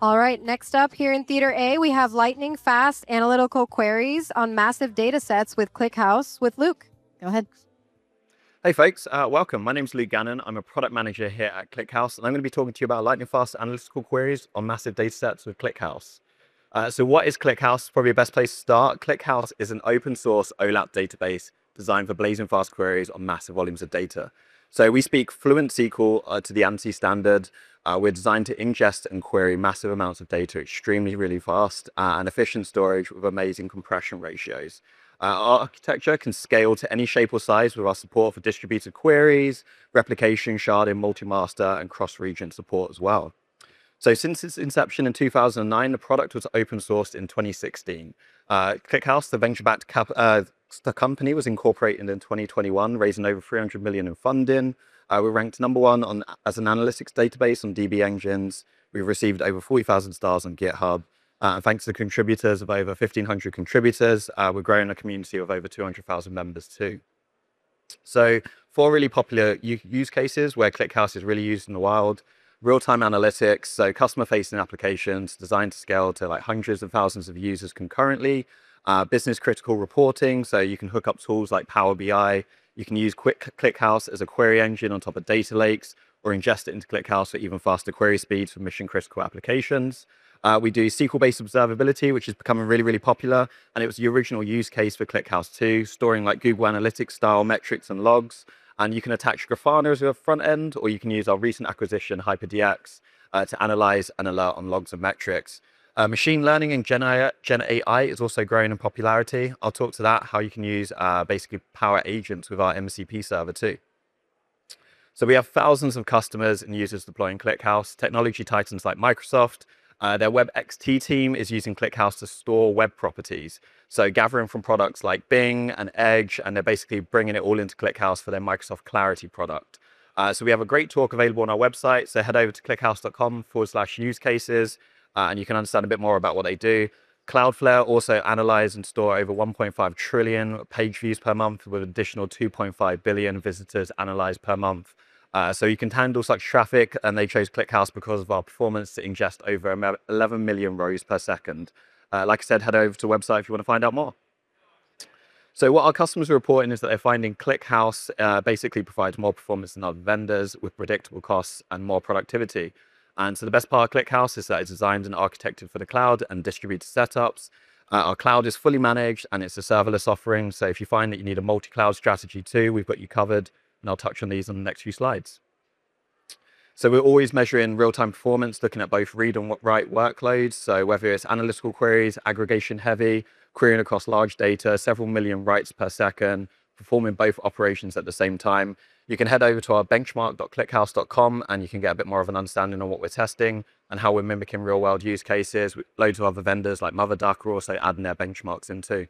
All right, next up here in Theater A, we have lightning fast analytical queries on massive data sets with ClickHouse with Luke. Go ahead. Hey folks, uh, welcome. My name is Luke Gannon. I'm a product manager here at ClickHouse, and I'm going to be talking to you about lightning fast analytical queries on massive data sets with ClickHouse. Uh, so what is ClickHouse? Probably the best place to start. ClickHouse is an open source OLAP database designed for blazing fast queries on massive volumes of data. So we speak fluent SQL uh, to the ANSI standard. Uh, we're designed to ingest and query massive amounts of data extremely, really fast uh, and efficient storage with amazing compression ratios. Uh, our architecture can scale to any shape or size with our support for distributed queries, replication, sharding, multi-master, and cross-region support as well. So since its inception in 2009, the product was open sourced in 2016. Uh, ClickHouse, the venture-backed uh, the company was incorporated in 2021, raising over 300 million in funding. Uh, we ranked number one on as an analytics database on DB Engines. We've received over 40,000 stars on GitHub. Uh, and thanks to the contributors of over 1,500 contributors, uh, we're growing a community of over 200,000 members too. So four really popular use cases where ClickHouse is really used in the wild real-time analytics, so customer-facing applications designed to scale to like hundreds of thousands of users concurrently. Uh, business critical reporting, so you can hook up tools like Power BI. You can use Quick ClickHouse as a query engine on top of data lakes, or ingest it into ClickHouse for even faster query speeds for mission critical applications. Uh, we do SQL-based observability, which is becoming really, really popular. And it was the original use case for ClickHouse too, storing like Google Analytics style metrics and logs. And you can attach Grafana as your front end, or you can use our recent acquisition, HyperDX, uh, to analyze and alert on logs and metrics. Uh, machine learning and Gen AI, Gen AI, is also growing in popularity. I'll talk to that, how you can use uh, basically power agents with our MCP server too. So we have thousands of customers and users deploying ClickHouse. Technology titans like Microsoft, uh, their WebXT team is using ClickHouse to store web properties. So gathering from products like Bing and Edge, and they're basically bringing it all into ClickHouse for their Microsoft Clarity product. Uh, so we have a great talk available on our website. So head over to clickhouse.com forward slash use cases, uh, and you can understand a bit more about what they do. Cloudflare also analyze and store over 1.5 trillion page views per month with additional 2.5 billion visitors analyzed per month. Uh, so you can handle such traffic, and they chose ClickHouse because of our performance to ingest over 11 million rows per second. Uh, like I said, head over to the website if you want to find out more. So what our customers are reporting is that they're finding ClickHouse uh, basically provides more performance than other vendors with predictable costs and more productivity. And so the best part of ClickHouse is that it's designed and architected for the cloud and distributed setups. Uh, our cloud is fully managed and it's a serverless offering. So if you find that you need a multi-cloud strategy too, we've got you covered and I'll touch on these on the next few slides. So we're always measuring real-time performance, looking at both read and write workloads. So whether it's analytical queries, aggregation heavy, querying across large data, several million writes per second, performing both operations at the same time. You can head over to our benchmark.clickhouse.com and you can get a bit more of an understanding on what we're testing and how we're mimicking real world use cases. Loads of other vendors like MotherDuck are also adding their benchmarks in too.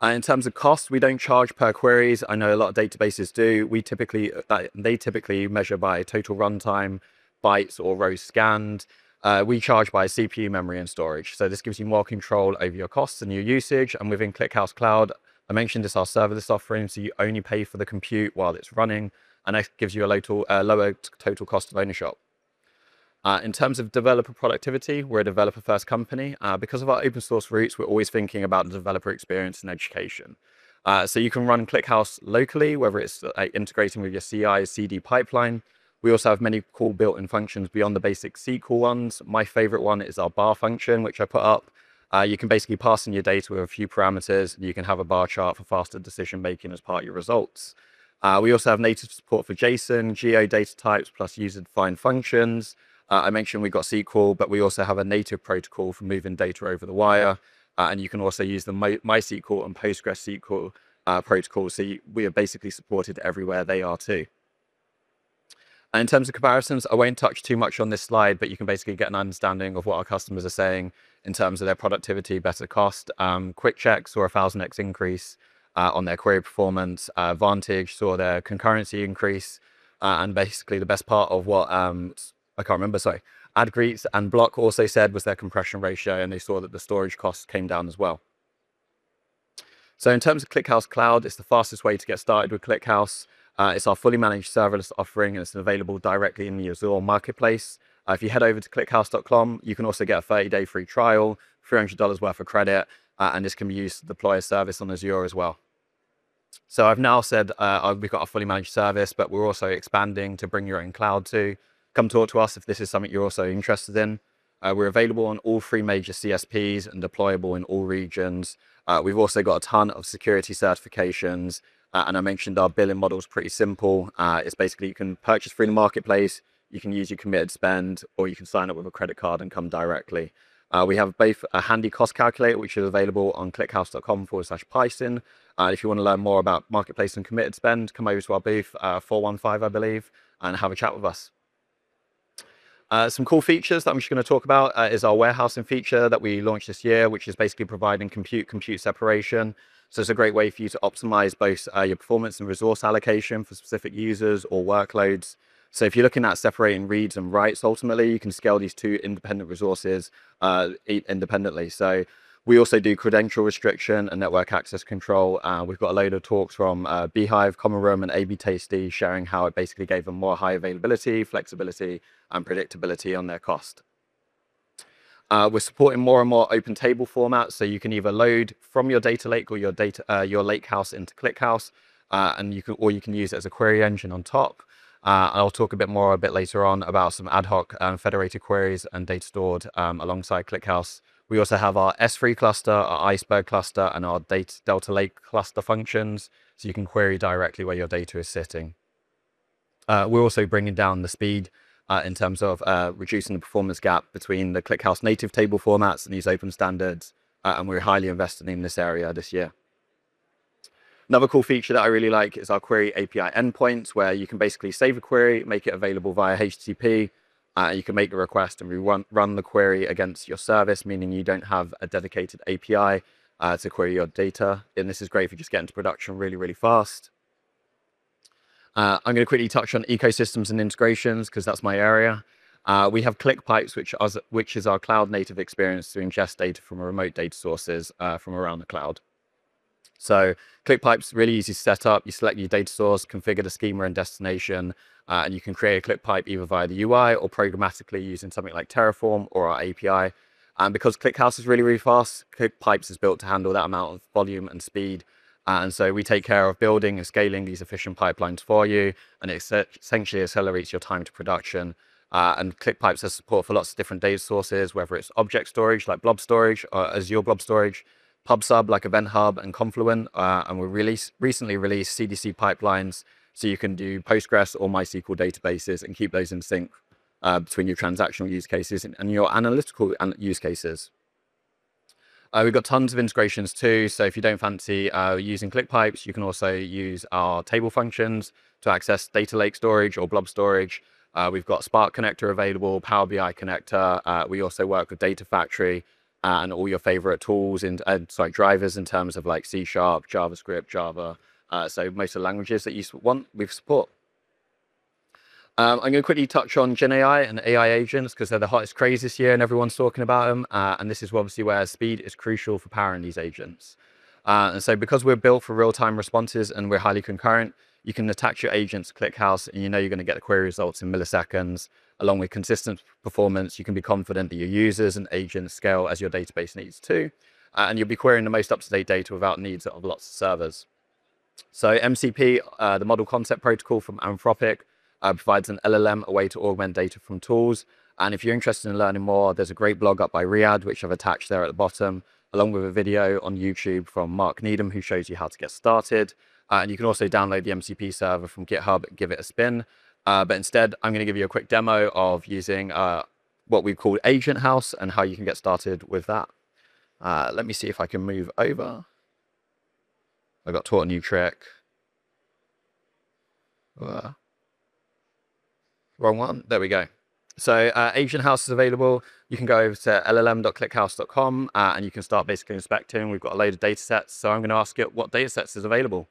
Uh, in terms of cost, we don't charge per queries. I know a lot of databases do. We typically, uh, they typically measure by total runtime, bytes or rows scanned. Uh, we charge by CPU memory and storage. So this gives you more control over your costs and your usage. And within ClickHouse Cloud, I mentioned this our serverless offering, so you only pay for the compute while it's running, and that gives you a uh, lower total cost of ownership. Uh, in terms of developer productivity, we're a developer first company. Uh, because of our open source roots, we're always thinking about the developer experience and education. Uh, so you can run ClickHouse locally, whether it's uh, integrating with your CI CD pipeline. We also have many cool built-in functions beyond the basic SQL ones. My favorite one is our bar function, which I put up. Uh, you can basically pass in your data with a few parameters, and you can have a bar chart for faster decision making as part of your results. Uh, we also have native support for JSON, geo data types, plus user-defined functions. Uh, I mentioned we've got SQL, but we also have a native protocol for moving data over the wire. Uh, and you can also use the My, MySQL and PostgreSQL uh, protocols. So you, we are basically supported everywhere they are too. And in terms of comparisons, I won't touch too much on this slide, but you can basically get an understanding of what our customers are saying in terms of their productivity, better cost. Um, QuickCheck saw a 1000x increase uh, on their query performance. Uh, Vantage saw their concurrency increase. Uh, and basically the best part of what um, I can't remember, sorry. AdGreetz and Block also said was their compression ratio, and they saw that the storage costs came down as well. So in terms of ClickHouse Cloud, it's the fastest way to get started with ClickHouse. Uh, it's our fully managed serverless offering, and it's available directly in the Azure marketplace. Uh, if you head over to clickhouse.com, you can also get a 30 day free trial, $300 worth of credit, uh, and this can be used to deploy a service on Azure as well. So I've now said uh, we've got a fully managed service, but we're also expanding to bring your own cloud to. Come talk to us if this is something you're also interested in. Uh, we're available on all three major CSPs and deployable in all regions. Uh, we've also got a ton of security certifications. Uh, and I mentioned our billing model is pretty simple. Uh, it's basically you can purchase through the marketplace, you can use your committed spend, or you can sign up with a credit card and come directly. Uh, we have both a handy cost calculator, which is available on clickhouse.com forward slash Python. Uh, if you want to learn more about marketplace and committed spend, come over to our booth, uh, 415, I believe, and have a chat with us. Uh, some cool features that I'm just going to talk about uh, is our warehousing feature that we launched this year, which is basically providing compute compute separation. So it's a great way for you to optimize both uh, your performance and resource allocation for specific users or workloads. So if you're looking at separating reads and writes, ultimately you can scale these two independent resources uh, independently. So we also do credential restriction and network access control. Uh, we've got a load of talks from uh, bhyve, Common Room, and AB Tasty sharing how it basically gave them more high availability, flexibility, and predictability on their cost. Uh, we're supporting more and more open table formats, so you can either load from your data lake or your data uh, your lake house into ClickHouse, uh, and you can or you can use it as a query engine on top. Uh, I'll talk a bit more a bit later on about some ad hoc um, federated queries and data stored um, alongside ClickHouse. We also have our S3 cluster, our Iceberg cluster, and our data, Delta Lake cluster functions, so you can query directly where your data is sitting. Uh, we're also bringing down the speed uh, in terms of uh, reducing the performance gap between the ClickHouse native table formats and these open standards, uh, and we're highly invested in this area this year. Another cool feature that I really like is our query API endpoints, where you can basically save a query, make it available via HTTP. Uh, you can make a request and run, run the query against your service, meaning you don't have a dedicated API uh, to query your data. And this is great for just getting to production really, really fast. Uh, I'm going to quickly touch on ecosystems and integrations because that's my area. Uh, we have ClickPipes, which, is, which is our cloud native experience to ingest data from remote data sources uh, from around the cloud. So ClickPipe's really easy to set up. You select your data source, configure the schema and destination, uh, and you can create a ClickPipe either via the UI or programmatically using something like Terraform or our API. And because ClickHouse is really, really fast, ClickPipes is built to handle that amount of volume and speed. And so we take care of building and scaling these efficient pipelines for you, and it essentially accelerates your time to production. Uh, and ClickPipes has support for lots of different data sources, whether it's object storage like blob storage or Azure blob storage, PubSub like Event Hub and Confluent, uh, and we release, recently released CDC pipelines so you can do Postgres or MySQL databases and keep those in sync uh, between your transactional use cases and, and your analytical use cases. Uh, we've got tons of integrations too. So if you don't fancy uh, using ClickPipes, you can also use our table functions to access data lake storage or blob storage. Uh, we've got Spark connector available, Power BI connector. Uh, we also work with Data Factory and all your favorite tools and sorry drivers in terms of like C sharp, JavaScript, Java. Uh, so most of the languages that you want, we support. Um, I'm going to quickly touch on Gen AI and AI agents because they're the hottest craze this year and everyone's talking about them. Uh, and this is obviously where speed is crucial for powering these agents. Uh, and so because we're built for real-time responses and we're highly concurrent, you can attach your agents ClickHouse and you know you're going to get the query results in milliseconds along with consistent performance, you can be confident that your users and agents scale as your database needs to, uh, and you'll be querying the most up-to-date data without needs of lots of servers. So MCP, uh, the Model Context Protocol from Anthropic, uh, provides an LLM, a way to augment data from tools. And if you're interested in learning more, there's a great blog up by Riyadh, which I've attached there at the bottom, along with a video on YouTube from Mark Needham, who shows you how to get started. Uh, and you can also download the MCP server from GitHub, give it a spin. Uh, but instead, I'm going to give you a quick demo of using uh, what we call Agent House and how you can get started with that. Uh, let me see if I can move over. I got taught a new trick. Uh, wrong one. There we go. So uh, Agent House is available. You can go over to llm.clickhouse.com uh, and you can start basically inspecting. We've got a load of data sets. So I'm going to ask it what data sets is available.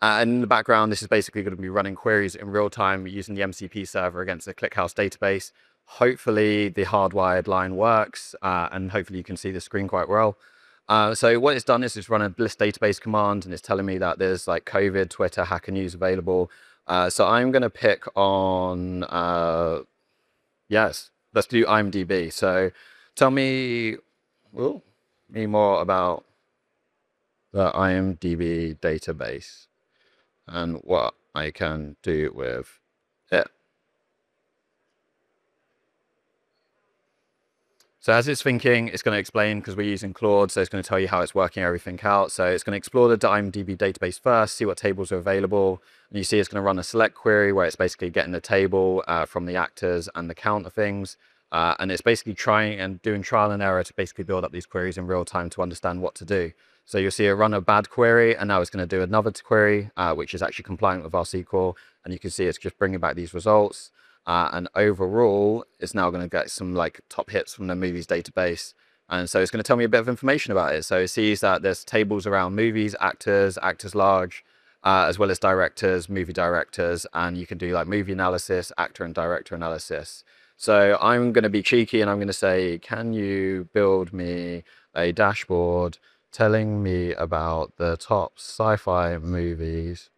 Uh, and in the background, this is basically going to be running queries in real time using the MCP server against the ClickHouse database. Hopefully the hardwired line works uh, and hopefully you can see the screen quite well. Uh, so what it's done is it's run a list database command and it's telling me that there's like COVID, Twitter, Hacker News available. Uh, so I'm going to pick on, uh, Yes, let's do IMDb. So tell me, me more about the IMDb database and what I can do with it. So as it's thinking, it's going to explain because we're using Claude, so it's going to tell you how it's working everything out. So it's going to explore the IMDb database first, see what tables are available. And you see it's going to run a select query where it's basically getting the table uh, from the actors and the count of things. Uh, and it's basically trying and doing trial and error to basically build up these queries in real time to understand what to do. So you'll see it run a bad query, and now it's going to do another query, uh, which is actually compliant with our SQL. And you can see it's just bringing back these results. Uh, and overall, it's now going to get some like top hits from the movies database. And so it's going to tell me a bit of information about it. So it sees that there's tables around movies, actors, actors large, uh, as well as directors, movie directors, and you can do like movie analysis, actor and director analysis. So I'm going to be cheeky and I'm going to say, can you build me a dashboard telling me about the top sci-fi movies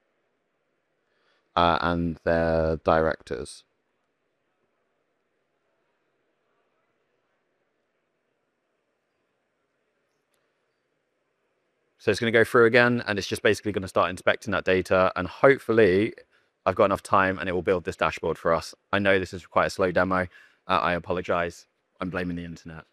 uh, and their directors? So it's going to go through again and it's just basically going to start inspecting that data and hopefully I've got enough time and it will build this dashboard for us. I know this is quite a slow demo. Uh, I apologize. I'm blaming the internet.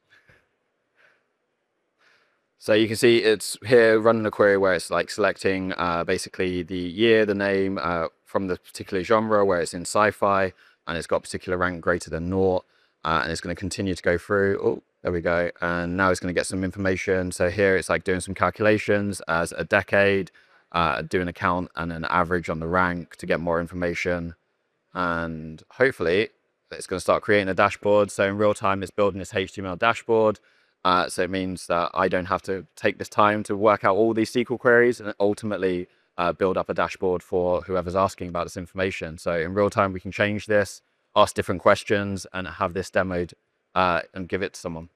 So you can see it's here running a query where it's like selecting uh, basically the year, the name uh, from the particular genre where it's in sci-fi and it's got particular rank greater than naught. Uh, and it's going to continue to go through. Oh, there we go. And now it's going to get some information. So here it's like doing some calculations as a decade, uh, doing a count and an average on the rank to get more information. And hopefully it's going to start creating a dashboard. So in real time, it's building this HTML dashboard. Uh, so it means that I don't have to take this time to work out all these SQL queries and ultimately uh, build up a dashboard for whoever's asking about this information. So in real time, we can change this, ask different questions and have this demoed uh, and give it to someone.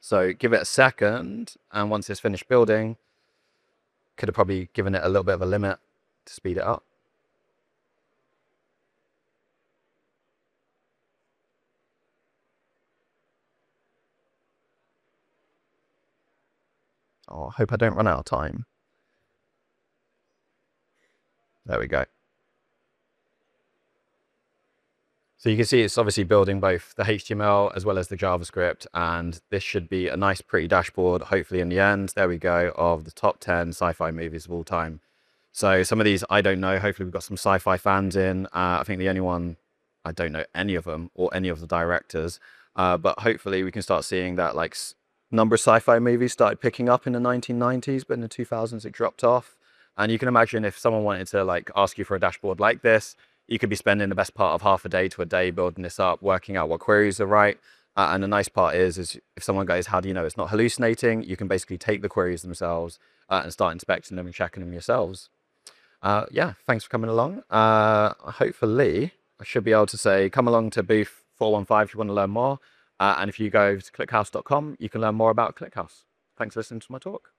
So give it a second, and once it's finished building, could have probably given it a little bit of a limit to speed it up. Oh, I hope I don't run out of time. There we go. So you can see it's obviously building both the HTML as well as the JavaScript, and this should be a nice, pretty dashboard, hopefully in the end, there we go, of the top 10 sci-fi movies of all time. So some of these I don't know. Hopefully we've got some sci-fi fans in. Uh, I think the only one, I don't know any of them or any of the directors, uh, but hopefully we can start seeing that like number of sci-fi movies started picking up in the 1990s, but in the 2000s it dropped off. And you can imagine if someone wanted to like ask you for a dashboard like this, you could be spending the best part of half a day to a day building this up, working out what queries are right. Uh, and the nice part is, is if someone goes, how do you know it's not hallucinating? You can basically take the queries themselves uh, and start inspecting them and checking them yourselves. Uh, yeah, thanks for coming along. Uh, hopefully, I should be able to say, come along to booth 415 if you want to learn more. Uh, and if you go to clickhouse.com, you can learn more about ClickHouse. Thanks for listening to my talk.